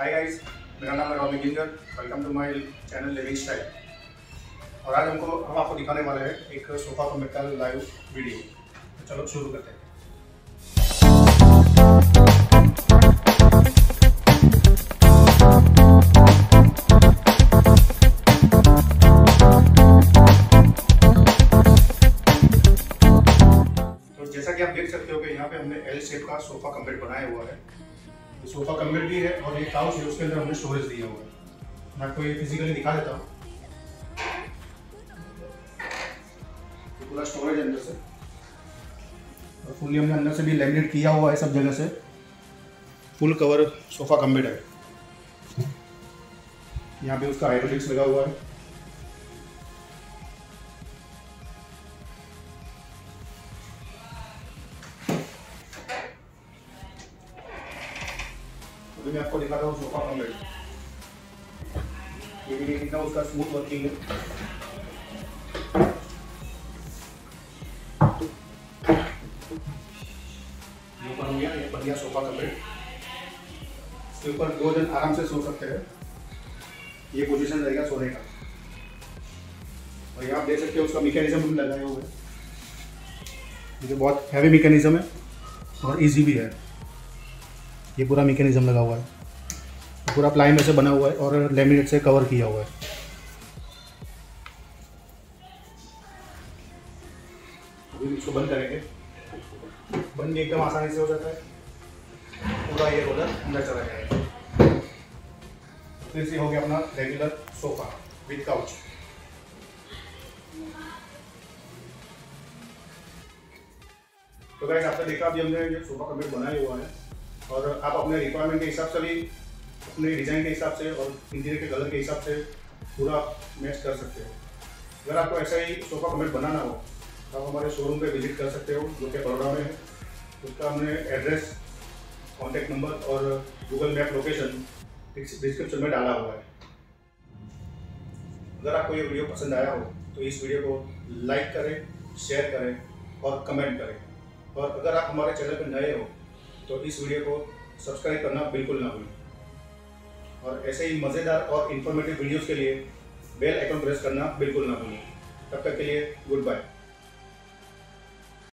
Hi guys मेरा नाम है Romi Ginger welcome to my channel living style और आज हमको, हम आपको दिखाने वाले हैं एक सोफा का का लाइव वीडियो तो चलो शुरू करते हैं। तो जैसा कि आप देख सकते हो कि यहाँ पे हमने एल शेप का सोफा कम्बेड बनाया हुआ है। सोफा कम्बेड भी है और ये काउच है, उसके अंदर हमने स्टोरेज दिया हुआ है। मैं आपको ये फिजिकली दिखा देता हूँ। पूरा स्टोरेज अंदर से। और फुल्ली हमने अंदर से भी लैमिनेट किया हुआ है सब जगह से। फुल कवर सोफा कम्बेड है यहाँ पे उसका हाइड्रोलिक्स लगा हुआ है। अभी मैं आपको दिखाता हूँ सोफा कम्बेड ये भी कितना उसका स्मूथ वर्किंग है ये हो गया ये बढ़िया सोफा कम्बेड इसके ऊपर दो जन आराम से सो सकते हैं ये पोजीशन रहेगा सोने का और यहाँ आप देख सकते हो उसका मैकेनिज्म भी लगाए हुए ये बहुत हैवी मैकेनिज्म है और इजी भी है. ये पूरा मैकेनिज्म लगा हुआ है। पूरा प्लाई में से बना हुआ है और लेमिनेट से कवर किया हुआ है। इसको बंद करेंगे। बंद एकदम आसानी से हो जाता है। पूरा ये रोलर अंदर चला जाएगा। फिर से हो गया अपना रेगुलर सोफा विद काउच तो गाइस आपने देखा अभी हमने ये सोफा कम्बेड बनाया हुआ है और आप अपने रिक्वायरमेंट के हिसाब से भी, अपने डिज़ाइन के हिसाब से और इंटीरियर के कलर के हिसाब से पूरा मैच कर सकते हो। अगर आपको ऐसा ही सोफा कमेंट बनाना हो तो आप हमारे शोरूम पे विज़िट कर सकते हो, जो कि बड़ौदा में है। उसका हमने एड्रेस कॉन्टैक्ट नंबर और गूगल मैप लोकेशन डिस्क्रिप्शन में डाला हुआ है। अगर आपको ये वीडियो पसंद आया हो तो इस वीडियो को लाइक करें शेयर करें और कमेंट करें। और अगर आप हमारे चैनल पर नए हो तो इस वीडियो को सब्सक्राइब करना बिल्कुल ना भूलें। और ऐसे ही मज़ेदार और इन्फॉर्मेटिव वीडियोज़ के लिए बेल आइकन प्रेस करना बिल्कुल ना भूलें। तब तक के लिए गुड बाय